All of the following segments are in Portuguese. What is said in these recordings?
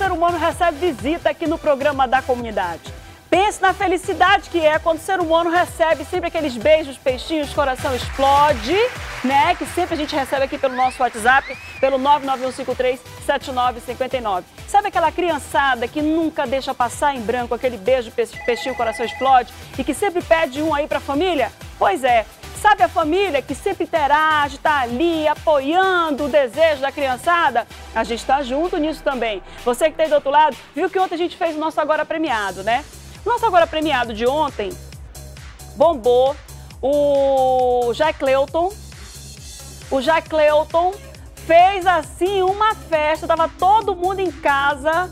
ser humano recebe visita aqui no programa da comunidade. Pense na felicidade que é quando o ser humano recebe sempre aqueles beijos, peixinhos, coração explode, né? Que sempre a gente recebe aqui pelo nosso WhatsApp, pelo 991537959. Sabe aquela criançada que nunca deixa passar em branco aquele beijo, peixinho, coração explode e que sempre pede um aí pra família? Pois é, Sabe a família que sempre interage, está ali apoiando o desejo da criançada? A gente está junto nisso também. Você que está aí do outro lado, viu que ontem a gente fez o nosso Agora Premiado, né? Nosso agora premiado de ontem bombou o Jack Cleuton. O Jack Cleuton fez assim uma festa, tava todo mundo em casa.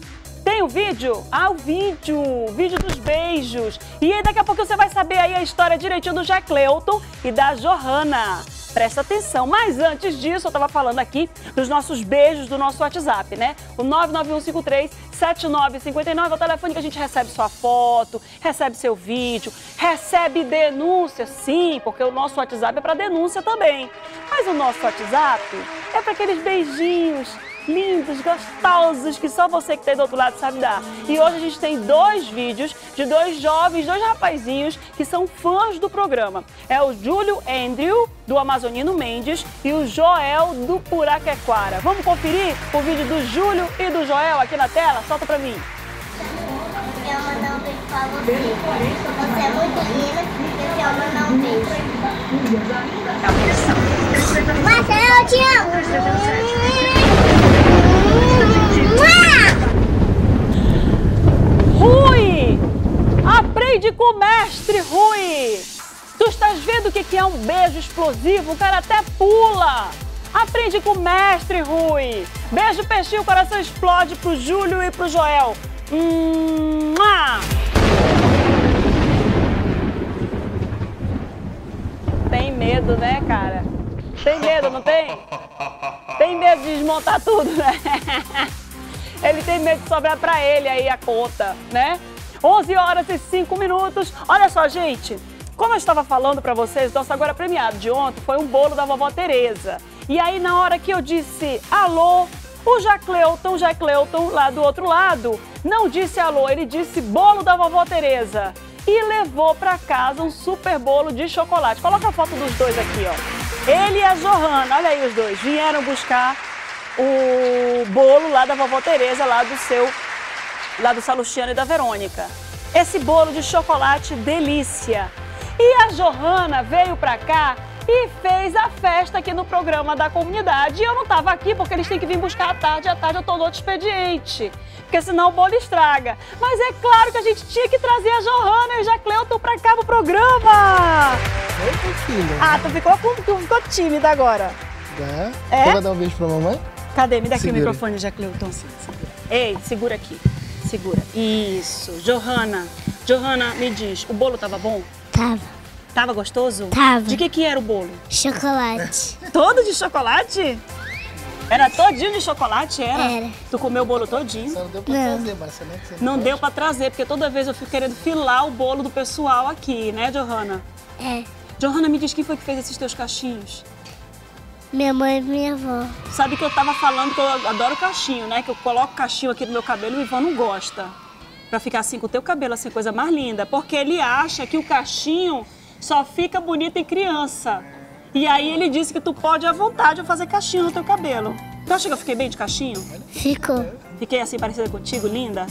Tem o vídeo? Ah, o vídeo, o vídeo dos beijos. E aí daqui a pouco você vai saber aí a história direitinho do Jack Cleuton e da Johanna presta atenção. Mas antes disso, eu estava falando aqui dos nossos beijos do nosso WhatsApp, né? O 991537959 é o telefone que a gente recebe sua foto, recebe seu vídeo, recebe denúncia, sim, porque o nosso WhatsApp é para denúncia também. Mas o nosso WhatsApp é para aqueles beijinhos lindos, gostosos, que só você que está do outro lado sabe dar. E hoje a gente tem dois vídeos de dois jovens, dois rapazinhos que são fãs do programa. É o Júlio Andrew, do Amazonino Mendes, e o Joel, do Puraquequara. Vamos conferir o vídeo do Júlio e do Joel aqui na tela? Solta pra mim. Eu quero mandar um beijo pra você. Você é muito linda. Eu quero mandar um beijo. Marcelo, eu te amo. Aprende com o mestre, Rui! Tu estás vendo o que é um beijo explosivo? O cara até pula! Aprende com o mestre, Rui! Beijo, peixinho, o coração explode pro Júlio e pro Joel. Hum, Tem medo, né, cara? Tem medo, não tem? Tem medo de desmontar tudo, né? Ele tem medo de sobrar para ele aí a conta, né? 11 horas e 5 minutos. Olha só, gente. Como eu estava falando para vocês, nosso agora premiado de ontem foi um bolo da vovó Tereza. E aí, na hora que eu disse alô, o Jacleuton, Jacleuton, lá do outro lado, não disse alô, ele disse bolo da vovó Tereza. E levou para casa um super bolo de chocolate. Coloca a foto dos dois aqui, ó. Ele e a Johanna, olha aí os dois, vieram buscar o bolo lá da vovó Tereza, lá do seu, lá do Salustiano e da Verônica. Esse bolo de chocolate delícia. E a Johanna veio pra cá e fez a festa aqui no programa da comunidade. E eu não estava aqui porque eles têm que vir buscar à tarde. À tarde eu tô no outro expediente. Porque senão o bolo estraga. Mas é claro que a gente tinha que trazer a Johanna e o Jacleuton pra cá no programa. Oi, filha. Ah, tu ficou, tu ficou tímida agora. É? é? Quer dar um beijo pra mamãe? Cadê? Me dá aqui o microfone, Jacleuton. Ei, segura aqui. Segura. Isso. Johanna. Johanna, me diz, o bolo tava bom? Tava. Tava gostoso? Tava. De que que era o bolo? Chocolate. Todo de chocolate? Era todinho de chocolate, era? Era. Tu comeu o bolo todinho? Só não deu pra não. trazer, Marcelo. Não deu pra trazer, porque toda vez eu fico querendo filar o bolo do pessoal aqui, né, Johanna? É. Johanna, me diz quem foi que fez esses teus cachinhos? Minha mãe e minha avó. Sabe que eu tava falando que eu adoro cachinho, né? Que eu coloco cachinho aqui no meu cabelo e o Ivan não gosta. Pra ficar assim com o teu cabelo, assim, coisa mais linda. Porque ele acha que o cachinho só fica bonito em criança. E aí ele disse que tu pode à vontade fazer cachinho no teu cabelo. Tu acha que eu fiquei bem de cachinho? Ficou. Fiquei assim parecida contigo, linda?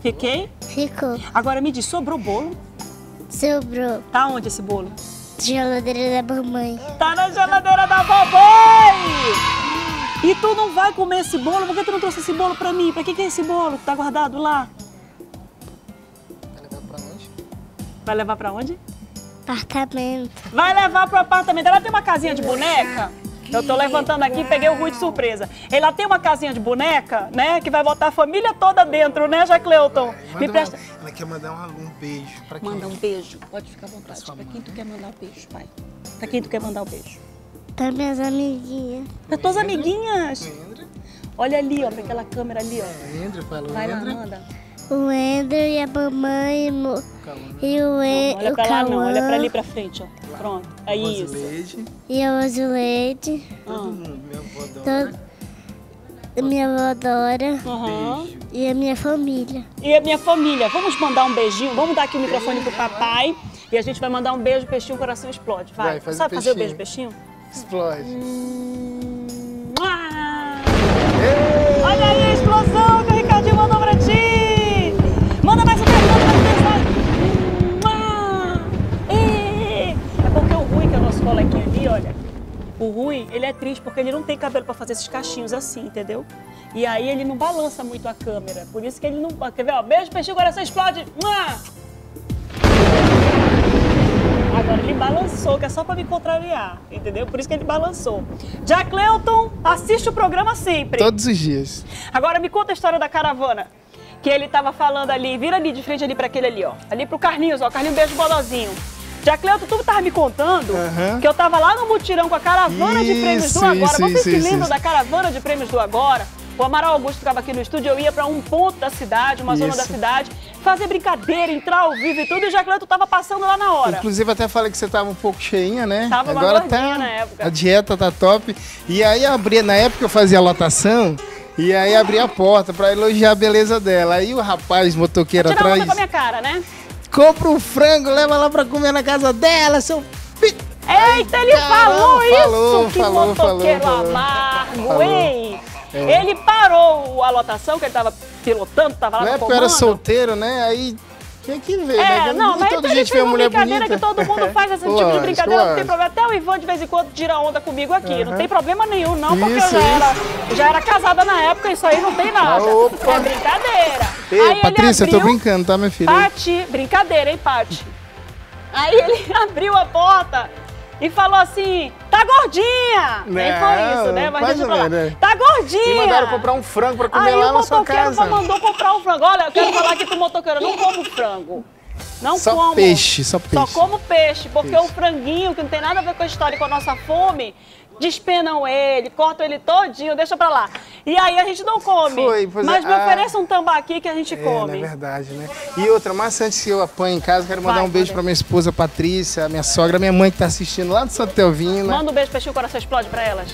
Fiquei? Ficou. Agora me diz, sobrou bolo? Sobrou. Tá onde esse bolo? Geladeira da mamãe. Tá na geladeira da mamãe! E tu não vai comer esse bolo? Por que tu não trouxe esse bolo pra mim? Pra que, que é esse bolo que tá guardado lá? Vai levar pra onde? Vai levar pra onde? Apartamento. Vai levar pro apartamento. Ela tem uma casinha de boneca? Eu tô levantando aqui e peguei o Rui de surpresa. Ela tem uma casinha de boneca, né? Que vai botar a família toda dentro, né, Jacleuton? Me presta... Uma, ela quer mandar um, um beijo pra quem? Manda um beijo. Pode ficar à vontade. Pra, pra quem tu quer mandar o um beijo, pai? Pra quem tu quer mandar o um beijo? Pra minhas amiguinhas. Pra tuas amiguinhas? Olha ali, ó, pra aquela câmera ali, ó. André, fala Vai lá, manda. O Ender e a mamãe e o, e, olha o pra lá, não, olha pra ali pra frente, ó. Pronto, é isso. E o azuleide. Todo mundo, minha avó Todo... a minha avó Dora Aham. e a minha família. E a minha família. Vamos mandar um beijinho? Vamos dar aqui o microfone pro papai. E a gente vai mandar um beijo, peixinho, o coração explode. Vai. Vai, faz Sabe o fazer o beijo, peixinho? Explode. Mua! Olha aí O Rui, ele é triste porque ele não tem cabelo pra fazer esses cachinhos assim, entendeu? E aí ele não balança muito a câmera. Por isso que ele não. Quer ver? Ó, beijo, peixinho, coração explode! Mua! Agora ele balançou, que é só pra me contrariar, entendeu? Por isso que ele balançou. Já Cleuton, assiste o programa sempre. Todos os dias. Agora me conta a história da caravana. Que ele tava falando ali, vira ali de frente ali pra aquele ali, ó. Ali pro Carlinhos, ó. Carlinhos, beijo bodozinho. Já Cleuton, tu tava me contando Aham. que eu tava lá no mutirão com a caravana de prêmios do Isso, Agora. isso, Vocês isso, se isso, lembram isso. da caravana de prêmios do Agora? O Amaral Augusto ficava aqui no estúdio, eu ia pra um ponto da cidade, uma zona da Isso. cidade, fazer brincadeira, entrar ao vivo e tudo, e o Jacleuton tava passando lá na hora. Inclusive até falei que você tava um pouco cheinha, né? Tava Agora tá. na época. A dieta tá top. E aí eu abri, na época eu fazia lotação. E aí abri a porta pra elogiar a beleza dela. Aí o rapaz motoqueiro Tirar atrás a minha cara, né? Compra um frango, leva lá pra comer na casa dela, seu. Eita, ele Caramba, falou isso! falou, que falou, motoqueiro falou, amargo, Falou. hein? É. Ele parou a lotação, que ele tava pilotando, tava lá Na época eu era solteiro, né? Aí tinha que ver, né? É, não, Nem mas ele gente vê uma mulher brincadeira bonita. que todo mundo faz esse tipo de brincadeira, não tem problema. Até o Ivan de vez em quando tira onda comigo aqui, não Aham. tem problema nenhum não, porque Isso, eu já era, já era casada na época, isso aí não tem nada. Opa. É brincadeira. Ei, aí Patrícia, eu ele tô abriu, brincando, tá, minha filha? Pati, brincadeira, hein, Pati? Aí ele abriu a porta e falou assim: tá gordinha! Nem foi Não, isso, né? Mas deixa lá. menos, né? Tá gordinha! E mandaram comprar um frango pra comer Aí lá o na sua motoqueiro casa. mandou comprar um frango. Olha, eu quero falar aqui pro motoqueiro, eu não como frango. Não Só como. peixe, só peixe. Só como peixe, porque Peixe. o franguinho, que não tem nada a ver com a história e com a nossa fome, despenam ele, cortam ele todinho, deixa pra lá. E aí a gente não come. Foi, pois é. Mas me Ah. ofereça um tambaqui que a gente É, come. na verdade, né? E outra, mas antes que eu apanhe em casa, quero mandar Vai, um beijo pra minha esposa Patrícia, minha sogra, minha mãe que tá assistindo lá do Santa Telvina. Manda um beijo, peixinho, o coração explode pra elas.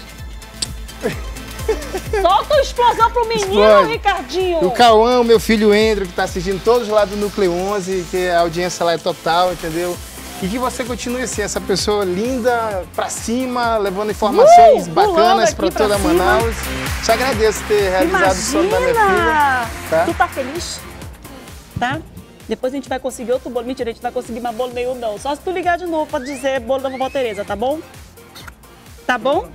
Solta uma explosão pro menino, Explode. Ricardinho. O Cauã, o meu filho Endro, que tá assistindo todos lá do Núcleo 11, que a audiência lá é total, entendeu? E que você continue assim, essa pessoa linda, pra cima, levando informações Uh, bacanas pra pra toda cima. Manaus. Te agradeço ter realizado o sonho da minha filha. Imagina! tá? Tu tá feliz? Tá? Depois a gente vai conseguir outro bolo. Mentira, a gente não vai conseguir mais bolo nenhum, não. Só se tu ligar de novo pra dizer bolo da vovó Tereza, tá bom? Tá bom?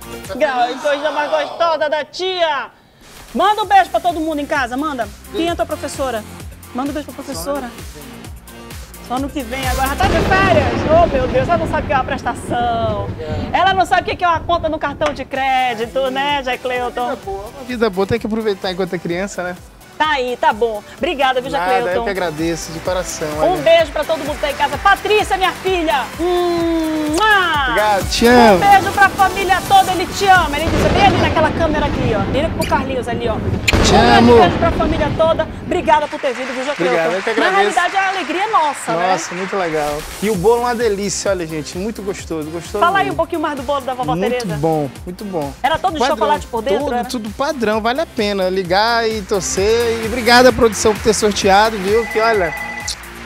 Coisa mais gostosa da tia! Manda um beijo pra todo mundo em casa, manda. Quem é a tua professora? Manda um beijo pra professora. Só no que vem agora. Tá de férias? Oh, meu Deus, ela não sabe o que é uma prestação. Ela não sabe o que é uma conta no cartão de crédito, né, Jé Cleuton? Uma vida boa, tem que aproveitar enquanto é criança, né? Tá aí, tá bom. Obrigada, viu, Nada, eu Jacleuton? que agradeço, de coração. Um olha. beijo pra todo mundo que tá em casa. Patrícia, minha filha. Hum, mua. Obrigado, te Um amo. beijo pra família toda, ele te ama. Ele disse bem ali naquela câmera aqui, ó. Vira pro Carlinhos ali, ó. Te um amo. beijo pra família toda. Obrigada por ter vindo, viu, Jacleuton? Obrigado, eu que Na agradeço. realidade, a alegria é nossa, né? Nossa, muito legal. E o bolo é uma delícia, olha, gente, muito gostoso, gostoso. Fala aí um pouquinho mais do bolo da vovó Muito Tereza. bom, muito bom. Era todo de chocolate por dentro, Tudo, era? tudo padrão, vale a pena ligar e torcer. E obrigada, produção, por ter sorteado, viu? Que olha,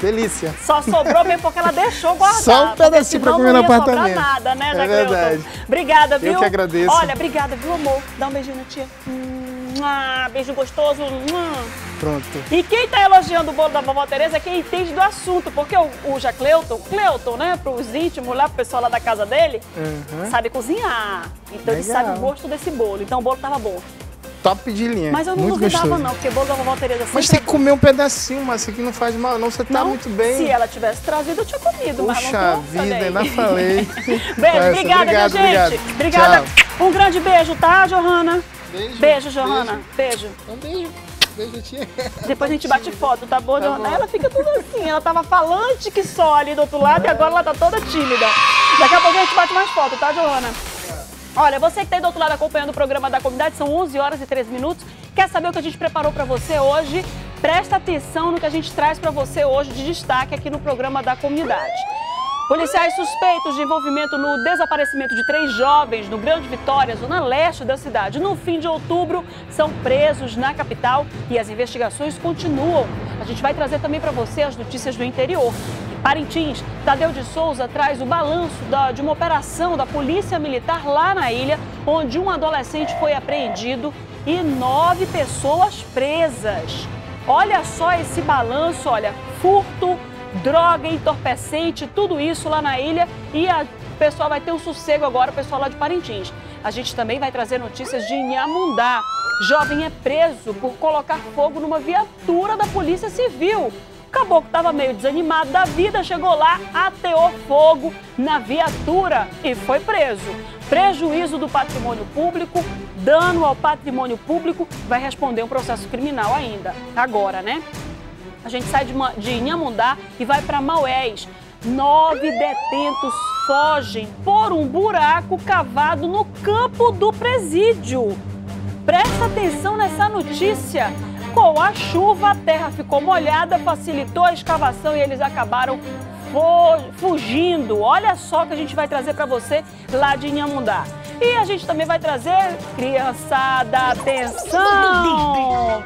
delícia. Só sobrou mesmo porque ela deixou guardar. Só um pedacinho pra comer não no apartamento. nada, né, É Jacleuton? verdade. Obrigada, viu? que agradeço. Olha, obrigada, viu, amor? Dá um beijinho na tia. Mua, beijo gostoso. Pronto. E quem tá elogiando o bolo da vovó Tereza é quem entende do assunto, porque o, o Jacleuton, Cleuton, né, pros íntimos lá, pro pessoal lá da casa dele, Uhum. sabe cozinhar. Então ele Legal. sabe o gosto desse bolo. Então o bolo tava bom. Top de linha. Mas eu não muito duvidava gostoso. não, porque bolo da vovó Tereza sempre Mas tem que comer um pedacinho, mas isso aqui não faz mal, não. Você tá Não, muito bem. Se ela tivesse trazido, eu tinha comido, mas Puxa não trouxe, vida, ainda falei. Beijo, obrigada, obrigado, minha gente. obrigado. Obrigada. Tchau. Um grande beijo, tá, Johanna? Beijo. Beijo, Johanna. Beijo. Um beijo. Beijo, tia. Depois a gente bate foto, tá bom, Tá Johanna? bom. Ela fica tudo assim, ela tava falante que só ali do outro lado e agora ela tá toda tímida. Daqui a pouco a gente bate mais foto, tá, Johanna? Olha, você que tá aí do outro lado acompanhando o programa da comunidade, são 11 horas e 13 minutos. Quer saber o que a gente preparou pra você hoje? Presta atenção no que a gente traz pra você hoje de destaque aqui no programa da comunidade. Policiais suspeitos de envolvimento no desaparecimento de três jovens no Grande Vitória, zona leste da cidade, no fim de outubro, são presos na capital e as investigações continuam. A gente vai trazer também para você as notícias do interior. Parintins, Tadeu de Souza traz o balanço da, de uma operação da Polícia Militar lá na ilha, onde um adolescente foi apreendido e nove pessoas presas. Olha só esse balanço, olha, furto, droga, entorpecente, tudo isso lá na ilha e a o pessoal vai ter um sossego agora, o pessoal lá de Parintins. A gente também vai trazer notícias de Inhamundá. Jovem é preso por colocar fogo numa viatura da Polícia Civil. Caboclo estava meio desanimado da vida, chegou lá, ateou fogo na viatura e foi preso. Prejuízo do patrimônio público, dano ao patrimônio público, vai responder um processo criminal ainda. Agora, né? A gente sai de, de Inhamundá e vai para Maués. Nove detentos fogem por um buraco cavado no campo do presídio. Presta atenção nessa notícia. Com a chuva, a terra ficou molhada, facilitou a escavação e eles acabaram fugindo. Olha só que a gente vai trazer para você lá de Inhamundá. E a gente também vai trazer, criançada, atenção!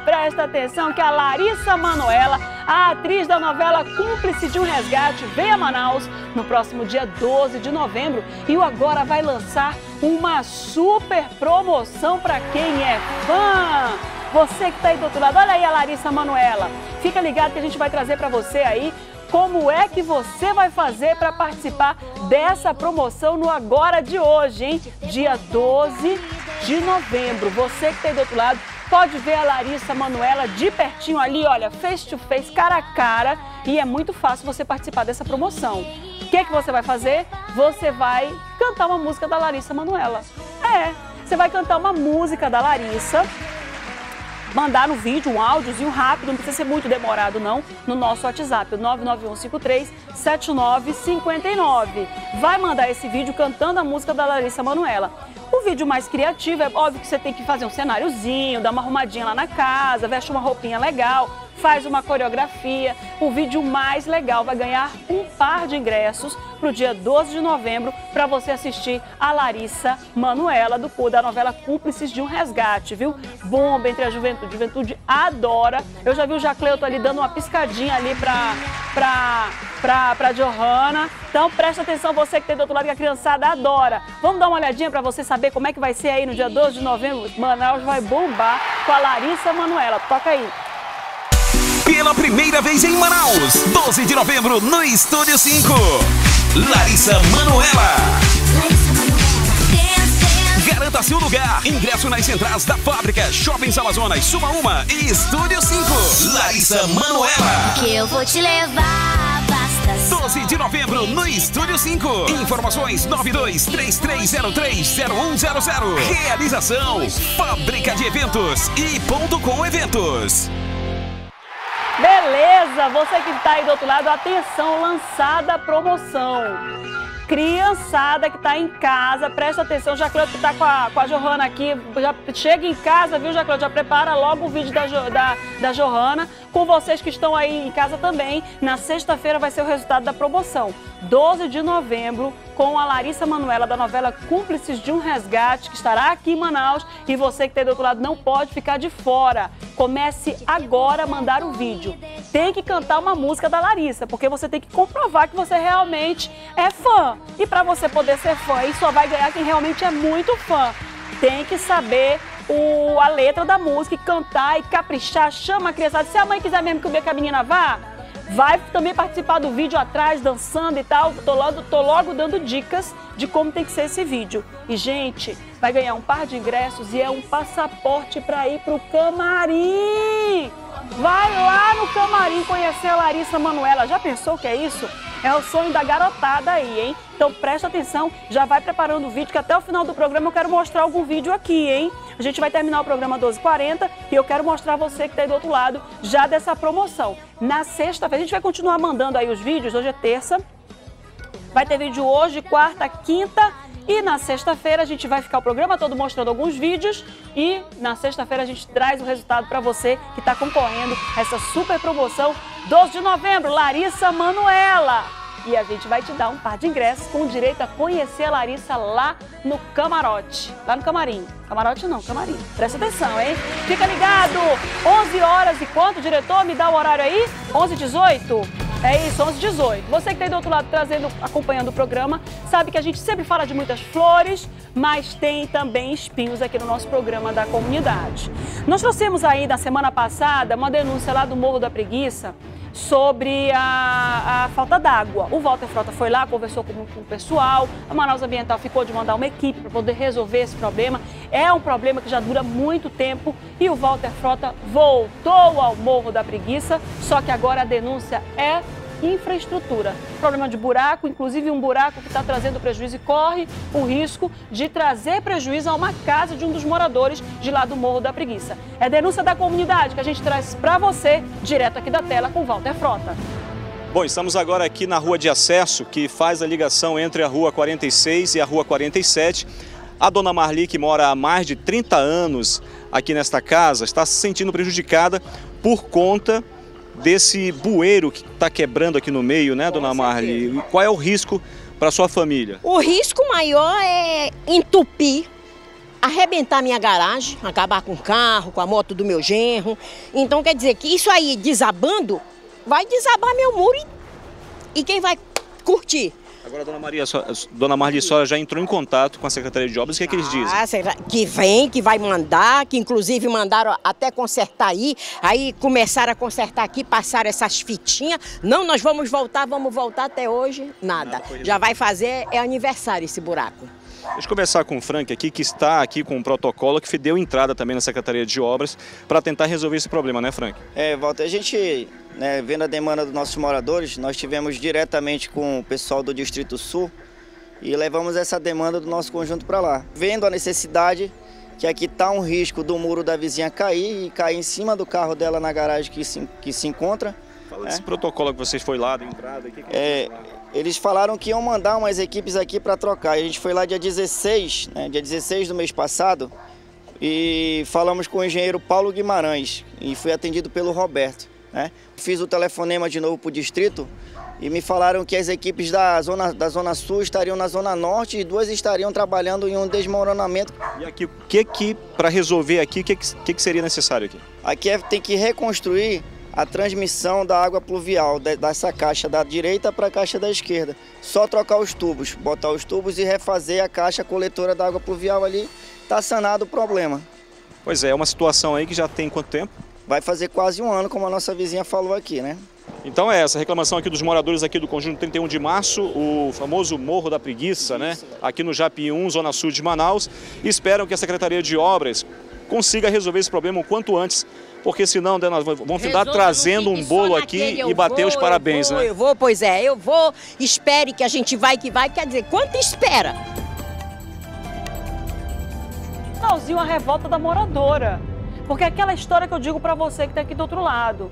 Presta atenção que a Larissa Manoela, a atriz da novela Cúmplice de um Resgate, vem a Manaus no próximo dia 12 de novembro e o Agora vai lançar uma super promoção para quem é fã. Você que está aí do outro lado, olha aí a Larissa Manuela. Fica ligado que a gente vai trazer para você aí como é que você vai fazer para participar dessa promoção no Agora de hoje, hein? Dia 12 de novembro. Você que está aí do outro lado, pode ver a Larissa Manuela de pertinho ali, olha, face to face, cara a cara, e é muito fácil você participar dessa promoção. O que, que você vai fazer? Você vai cantar uma música da Larissa Manuela. É, você vai cantar uma música da Larissa mandar no vídeo um áudiozinho rápido, não precisa ser muito demorado não, no nosso WhatsApp, o 991537959. Vai mandar esse vídeo cantando a música da Larissa Manuela. O vídeo mais criativo é óbvio que você tem que fazer um cenáriozinho, dar uma arrumadinha lá na casa, veste uma roupinha legal, faz uma coreografia. O vídeo mais legal vai ganhar um par de ingressos para o dia 12 de novembro para você assistir a Larissa Manuela do da novela Cúmplices de um Resgate, viu? Bomba entre a juventude. Juventude adora. Eu já vi o Jacleuto ali dando uma piscadinha ali para pra, pra, pra Johanna. Então presta atenção, você que tem do outro lado que a criançada adora. Vamos dar uma olhadinha para você saber como é que vai ser aí no dia 12 de novembro. Manaus vai bombar com a Larissa Manuela. Toca aí pela primeira vez em Manaus. 12 de novembro no Estúdio 5. Larissa Manuela. Garanta seu lugar. Ingresso nas centrais da fábrica, Shopping Amazonas, Suma Uma e Estúdio 5. Larissa Manuela. Que eu vou te levar. 12 de novembro no Estúdio 5. Informações 9233030100. Realização Fábrica de Eventos e Ponto com Eventos. Beleza, você que está aí do outro lado, atenção, lançada a promoção. Criançada que está em casa, presta atenção, Jaclaude que está com a, com a Johanna aqui, já chega em casa, viu, Jaclaude? Já prepara logo o vídeo da, da, da Johanna. Com vocês que estão aí em casa também, na sexta-feira vai ser o resultado da promoção. 12 de novembro, com a Larissa Manuela da novela Cúmplices de um Resgate, que estará aqui em Manaus. E você que está do outro lado não pode ficar de fora. Comece agora a mandar o vídeo. Tem que cantar uma música da Larissa, porque você tem que comprovar que você realmente é fã. E para você poder ser fã, e só vai ganhar quem realmente é muito fã. Tem que saber o, a letra da música e cantar e caprichar. Chama a criançada. Se a mãe quiser mesmo que a menina vá, vai também participar do vídeo atrás, dançando e tal. Tô logo, tô logo dando dicas de como tem que ser esse vídeo. E, gente, vai ganhar um par de ingressos e é um passaporte para ir pro camarim. Vai lá no camarim conhecer a Larissa Manuela. Já pensou que é isso? É o sonho da garotada aí, hein? Então presta atenção, já vai preparando o vídeo, que até o final do programa eu quero mostrar algum vídeo aqui, hein? A gente vai terminar o programa 12h40 e eu quero mostrar você que está aí do outro lado já dessa promoção. Na sexta-feira, a gente vai continuar mandando aí os vídeos, hoje é terça. Vai ter vídeo hoje, quarta, quinta e na sexta-feira a gente vai ficar o programa todo mostrando alguns vídeos e na sexta-feira a gente traz o resultado para você que está concorrendo a essa super promoção 12 de novembro, Larissa Manuela. E a gente vai te dar um par de ingressos com direito a conhecer a Larissa lá no camarote, lá no camarim. Camarote não, camarim. Presta atenção, hein? Fica ligado! 11 horas e quanto, diretor? Me dá o horário aí? 11 18? É isso, 11 18. Você que está aí do outro lado trazendo, acompanhando o programa, sabe que a gente sempre fala de muitas flores, mas tem também espinhos aqui no nosso programa da comunidade. Nós trouxemos aí na semana passada uma denúncia lá do Morro da Preguiça sobre a, a falta d'água. O Walter Frota foi lá, conversou com, com, o pessoal, a Manaus Ambiental ficou de mandar uma equipe para poder resolver esse problema. É um problema que já dura muito tempo e o Walter Frota voltou ao Morro da Preguiça, só que agora a denúncia é infraestrutura. Problema de buraco, inclusive um buraco que está trazendo prejuízo e corre o risco de trazer prejuízo a uma casa de um dos moradores de lá do Morro da Preguiça. É denúncia da comunidade que a gente traz para você, direto aqui da tela, com Walter Frota. Bom, estamos agora aqui na rua de acesso, que faz a ligação entre a rua 46 e a rua 47. A dona Marli, que mora há mais de 30 anos aqui nesta casa, está se sentindo prejudicada por conta desse bueiro que está quebrando aqui no meio, né, dona Marli? Qual é o risco para sua família? O risco maior é entupir, arrebentar minha garagem, acabar com o carro, com a moto do meu genro. Então quer dizer que isso aí desabando, vai desabar meu muro e, e quem vai curtir? Agora, dona Maria, dona Marli, senhora já entrou em contato com a Secretaria de Obras, o que é que eles dizem? Ah, que vem, que vai mandar, que inclusive mandaram até consertar aí, aí começaram a consertar aqui, passaram essas fitinhas. Não, nós vamos voltar, vamos voltar até hoje, nada. nada já vai fazer, é aniversário esse buraco. Deixa eu começar com o Frank aqui, que está aqui com um protocolo que deu entrada também na Secretaria de Obras para tentar resolver esse problema, né, Frank? É, Walter, a gente, né, vendo a demanda dos nossos moradores, nós tivemos diretamente com o pessoal do Distrito Sul e levamos essa demanda do nosso conjunto para lá. Vendo a necessidade que aqui está um risco do muro da vizinha cair e cair em cima do carro dela na garagem que se, que se encontra. Fala desse é. protocolo que vocês foi lá, de entrada. Que que é, eles falaram que iam mandar umas equipes aqui para trocar. A gente foi lá dia 16, né, dia 16 do mês passado, e falamos com o engenheiro Paulo Guimarães e fui atendido pelo Roberto. Né? Fiz o telefonema de novo para o distrito e me falaram que as equipes da zona, da zona Sul estariam na Zona Norte e duas estariam trabalhando em um desmoronamento. E aqui, o que que, para resolver aqui, o que, que, que seria necessário aqui? Aqui é, tem que reconstruir a transmissão da água pluvial dessa caixa da direita para a caixa da esquerda. Só trocar os tubos, botar os tubos e refazer a caixa coletora da água pluvial ali, está sanado o problema. Pois é, é uma situação aí que já tem quanto tempo? Vai fazer quase um ano, como a nossa vizinha falou aqui, né? Então é essa reclamação aqui dos moradores aqui do conjunto 31 de março, o famoso Morro da Preguiça, né? Aqui no Japi 1, zona sul de Manaus. Esperam que a Secretaria de Obras consiga resolver esse problema o quanto antes porque senão né, nós vamos ficar trazendo um bolo aqui e bater vou, os parabéns, eu vou, né? Eu vou, pois é, eu vou, espere que a gente vai que vai, quer dizer, quanto espera? Finalzinho a revolta da moradora, porque é aquela história que eu digo para você que está aqui do outro lado,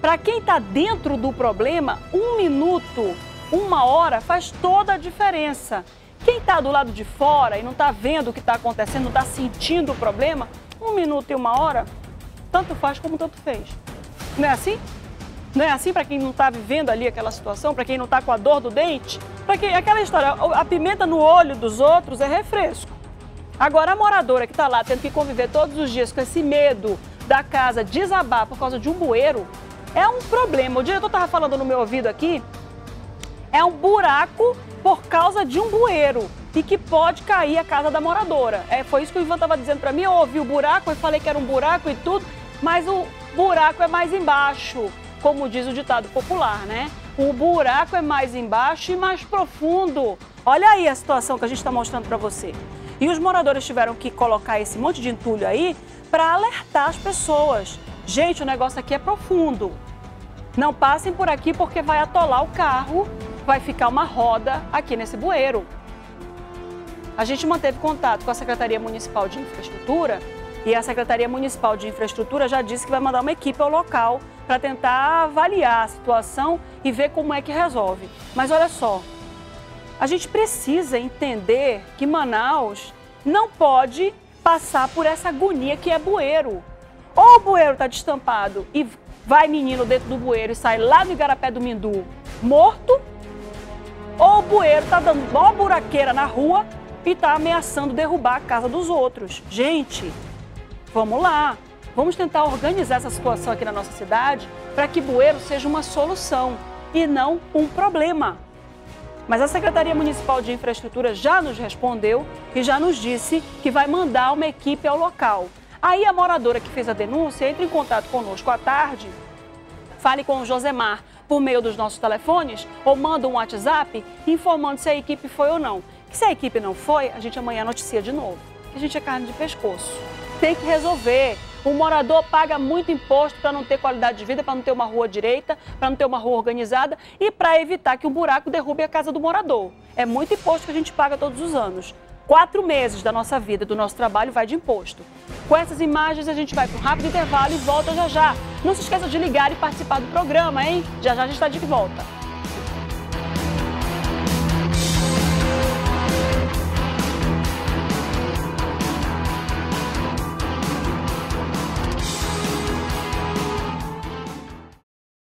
para quem está dentro do problema, um minuto, uma hora faz toda a diferença. Quem está do lado de fora e não está vendo o que está acontecendo, não está sentindo o problema, um minuto e uma hora tanto faz como tanto fez. Não é assim? Não é assim para quem não está vivendo ali aquela situação, para quem não está com a dor do dente? Para quem aquela história, a pimenta no olho dos outros é refresco. Agora a moradora que está lá tendo que conviver todos os dias com esse medo da casa desabar por causa de um bueiro, é um problema. O diretor estava falando no meu ouvido aqui, é um buraco por causa de um bueiro e que pode cair a casa da moradora. É, foi isso que o Ivan estava dizendo para mim. Eu ouvi o buraco, eu falei que era um buraco e tudo mas o buraco é mais embaixo, como diz o ditado popular, né? O buraco é mais embaixo e mais profundo. Olha aí a situação que a gente está mostrando para você. E os moradores tiveram que colocar esse monte de entulho aí para alertar as pessoas. Gente, o negócio aqui é profundo. Não passem por aqui porque vai atolar o carro, vai ficar uma roda aqui nesse bueiro. A gente manteve contato com a Secretaria Municipal de Infraestrutura e a Secretaria Municipal de Infraestrutura já disse que vai mandar uma equipe ao local para tentar avaliar a situação e ver como é que resolve. Mas olha só, a gente precisa entender que Manaus não pode passar por essa agonia que é bueiro. Ou o bueiro está destampado e vai menino dentro do bueiro e sai lá no Igarapé do Mindu morto, ou o bueiro está dando uma buraqueira na rua e está ameaçando derrubar a casa dos outros. Gente, vamos lá. Vamos tentar organizar essa situação aqui na nossa cidade para que bueiro seja uma solução e não um problema. Mas a Secretaria Municipal de Infraestrutura já nos respondeu e já nos disse que vai mandar uma equipe ao local. Aí a moradora que fez a denúncia entra em contato conosco à tarde, fale com o Josemar por meio dos nossos telefones ou manda um WhatsApp informando se a equipe foi ou não. Que se a equipe não foi, a gente amanhã noticia de novo. A gente é carne de pescoço. Tem que resolver. O morador paga muito imposto para não ter qualidade de vida, para não ter uma rua direita, para não ter uma rua organizada e para evitar que o buraco derrube a casa do morador. É muito imposto que a gente paga todos os anos. Quatro meses da nossa vida, do nosso trabalho, vai de imposto. Com essas imagens, a gente vai para um rápido intervalo e volta já já. Não se esqueça de ligar e participar do programa, hein? Já já a gente está de volta.